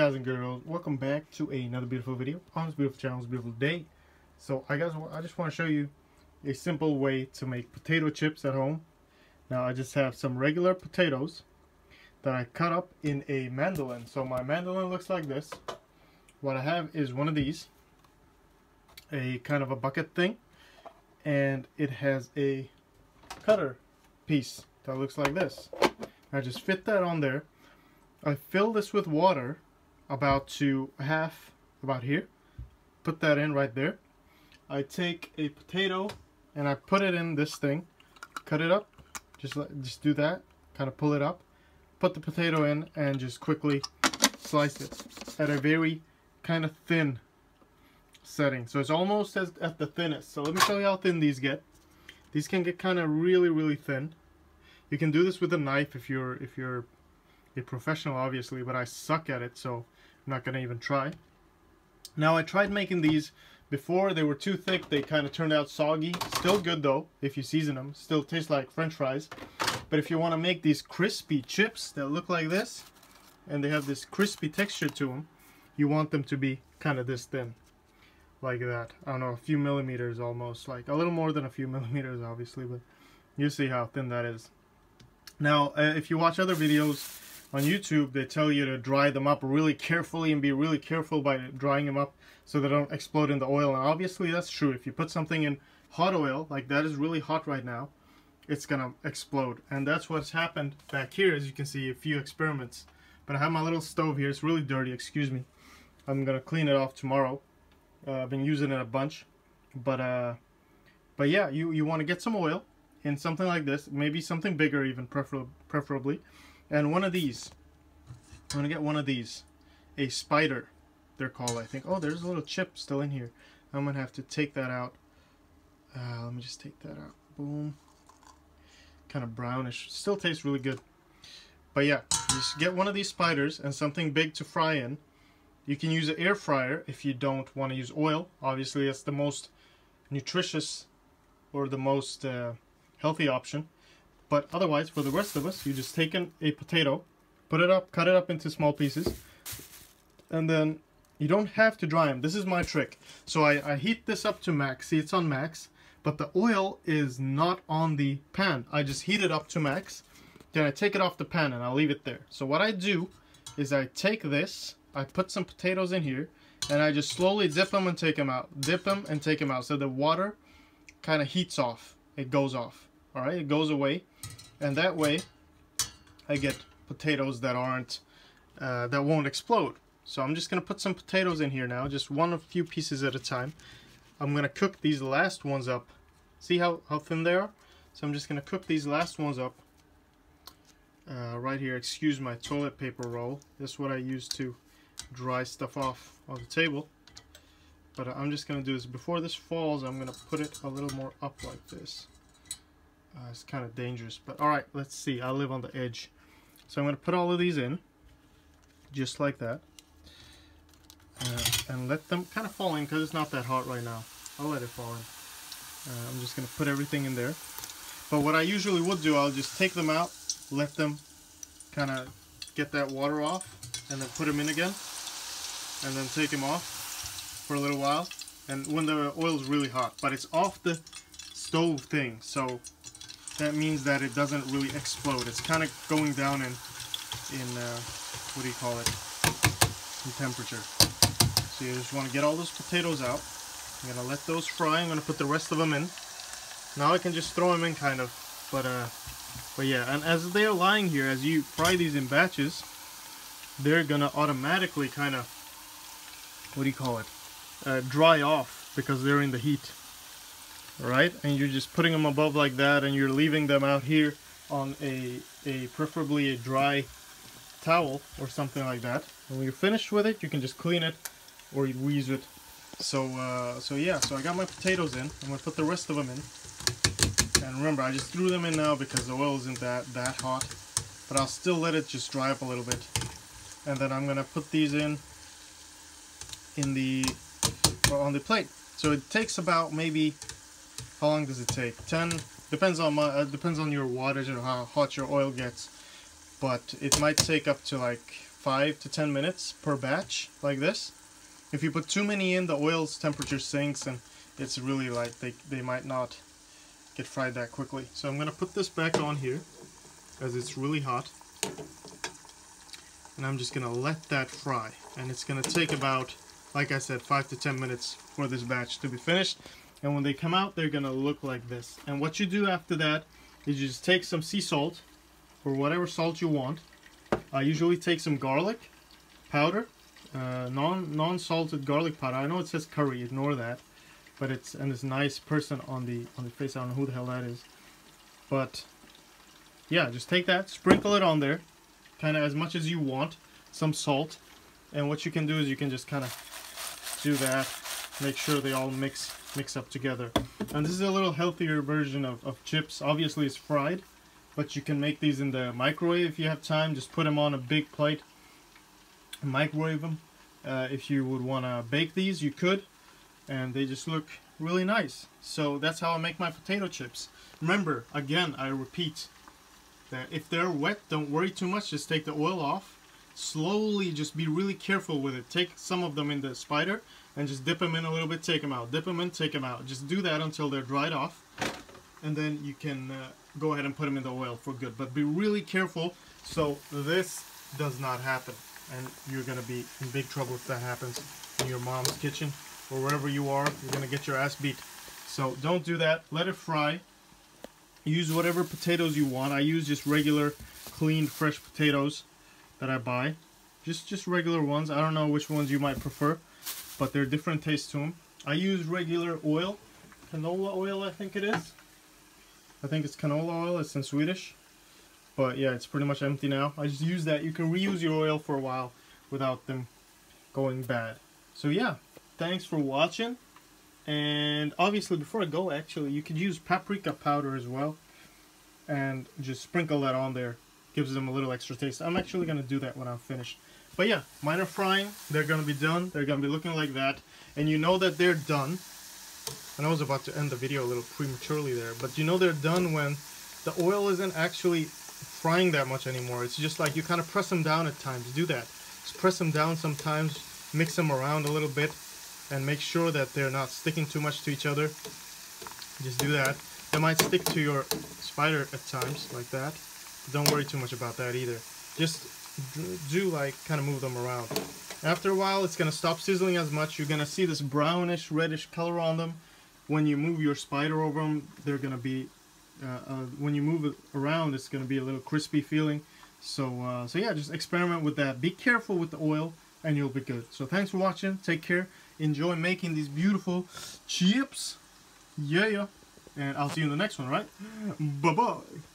guys and girls welcome back to another beautiful video on this beautiful channel this beautiful day. So i guess i just want to show you a simple way to make potato chips at home. Now i just have some regular potatoes that i cut up in a mandolin. So my mandolin looks like this. What i have is one of these a kind of a bucket thing and it has a cutter piece that looks like this. I just fit that on there. I fill this with water about to half about here. Put that in right there. I take a potato and I put it in this thing. Cut it up. Just let, just do that. Kind of pull it up. Put the potato in and just quickly slice it at a very kind of thin setting. So it's almost as at the thinnest. So let me show you how thin these get. These can get kind of really really thin. You can do this with a knife if you're if you're a professional obviously but I suck at it so not gonna even try. Now I tried making these before. They were too thick. They kind of turned out soggy. Still good though if you season them still taste like french fries. But if you want to make these crispy chips that look like this and they have this crispy texture to them you want them to be kind of this thin. Like that. I don't know a few millimeters almost. Like a little more than a few millimeters obviously but you see how thin that is. Now uh, if you watch other videos on YouTube, they tell you to dry them up really carefully and be really careful by drying them up so they don't explode in the oil. And obviously that's true. If you put something in hot oil, like that is really hot right now, it's gonna explode. And that's what's happened back here, as you can see, a few experiments. But I have my little stove here. It's really dirty, excuse me. I'm gonna clean it off tomorrow. Uh, I've been using it a bunch. But uh, but yeah, you, you want to get some oil in something like this, maybe something bigger even prefer preferably and one of these. I'm going to get one of these. A spider, they're called, I think. Oh, there's a little chip still in here. I'm going to have to take that out. Uh, let me just take that out. Boom. Kind of brownish. Still tastes really good. But yeah, just get one of these spiders and something big to fry in. You can use an air fryer if you don't want to use oil. Obviously, that's the most nutritious or the most uh, healthy option. But otherwise, for the rest of us, you just take an, a potato, put it up, cut it up into small pieces, and then you don't have to dry them. This is my trick. So I, I heat this up to max. See, it's on max, but the oil is not on the pan. I just heat it up to max, then I take it off the pan and I'll leave it there. So what I do is I take this, I put some potatoes in here, and I just slowly dip them and take them out. Dip them and take them out. So the water kind of heats off. It goes off. All right, it goes away. And that way I get potatoes that aren't uh, that won't explode. So I'm just gonna put some potatoes in here now just one a few pieces at a time. I'm gonna cook these last ones up. See how, how thin they are? So I'm just gonna cook these last ones up uh, right here. Excuse my toilet paper roll. This is what I use to dry stuff off on the table. But I'm just gonna do this. Before this falls I'm gonna put it a little more up like this uh, it's kind of dangerous, but alright, let's see. I live on the edge. So I'm going to put all of these in, just like that. Uh, and let them kind of fall in because it's not that hot right now. I'll let it fall in. Uh, I'm just going to put everything in there. But what I usually would do, I'll just take them out, let them kind of get that water off, and then put them in again. And then take them off for a little while. And when the oil's really hot. But it's off the stove thing, so that means that it doesn't really explode. It's kind of going down in, in uh, what do you call it, in temperature. So you just want to get all those potatoes out. I'm going to let those fry. I'm going to put the rest of them in. Now I can just throw them in kind of, but uh, but yeah, and as they're lying here, as you fry these in batches, they're going to automatically kind of, what do you call it, uh, dry off because they're in the heat right? And you're just putting them above like that and you're leaving them out here on a, a preferably a dry towel or something like that. And when you're finished with it you can just clean it or you use it. So uh, so yeah so I got my potatoes in. I'm gonna put the rest of them in. And remember I just threw them in now because the oil isn't that that hot. But I'll still let it just dry up a little bit. And then I'm gonna put these in in the on the plate. So it takes about maybe how long does it take? 10, depends on my, uh, depends on your wattage or how hot your oil gets. But it might take up to like 5 to 10 minutes per batch like this. If you put too many in, the oil's temperature sinks and it's really like they, they might not get fried that quickly. So I'm going to put this back on here as it's really hot. And I'm just going to let that fry. And it's going to take about, like I said, 5 to 10 minutes for this batch to be finished. And when they come out, they're to look like this. And what you do after that is you just take some sea salt or whatever salt you want. I usually take some garlic powder, uh, non non salted garlic powder. I know it says curry, ignore that, but it's and this nice person on the on the face. I don't know who the hell that is, but yeah, just take that, sprinkle it on there, kind of as much as you want, some salt, and what you can do is you can just kind of do that, make sure they all mix mix up together. And this is a little healthier version of, of chips. Obviously, it's fried but you can make these in the microwave if you have time. Just put them on a big plate microwave them uh, if you would want to bake these you could. And they just look really nice. So that's how I make my potato chips. Remember again I repeat that if they're wet don't worry too much. Just take the oil off. Slowly just be really careful with it. Take some of them in the spider and just dip them in a little bit take them out dip them in take them out just do that until they're dried off and then you can uh, go ahead and put them in the oil for good. But be really careful so this does not happen. And you're going to be in big trouble if that happens in your mom's kitchen or wherever you are. You're going to get your ass beat. So don't do that. Let it fry. Use whatever potatoes you want. I use just regular cleaned fresh potatoes that I buy. Just, just regular ones. I don't know which ones you might prefer, but they're different tastes to them. I use regular oil, canola oil I think it is. I think it's canola oil. It's in Swedish. But yeah, it's pretty much empty now. I just use that. You can reuse your oil for a while without them going bad. So yeah, thanks for watching. And obviously, before I go, actually, you could use paprika powder as well. And just sprinkle that on there. Gives them a little extra taste. I'm actually going to do that when I'm finished. But yeah, mine are frying. They're to be done. They're to be looking like that. And you know that they're done and I was about to end the video a little prematurely there, but you know they're done when the oil isn't actually frying that much anymore. It's just like you kind of press them down at times. Do that. Just press them down sometimes, mix them around a little bit, and make sure that they're not sticking too much to each other. Just do that. They might stick to your spider at times, like that. Don't worry too much about that either. Just do like kind of move them around. After a while, it's to stop sizzling as much. You're to see this brownish, reddish color on them when you move your spider over them, they're to be, uh, uh, when you move it around, it's to be a little crispy feeling. So, uh, so yeah, just experiment with that. Be careful with the oil and you'll be good. So thanks for watching. Take care. Enjoy making these beautiful chips. Yeah, yeah. And I'll see you in the next one, right? Bye-bye.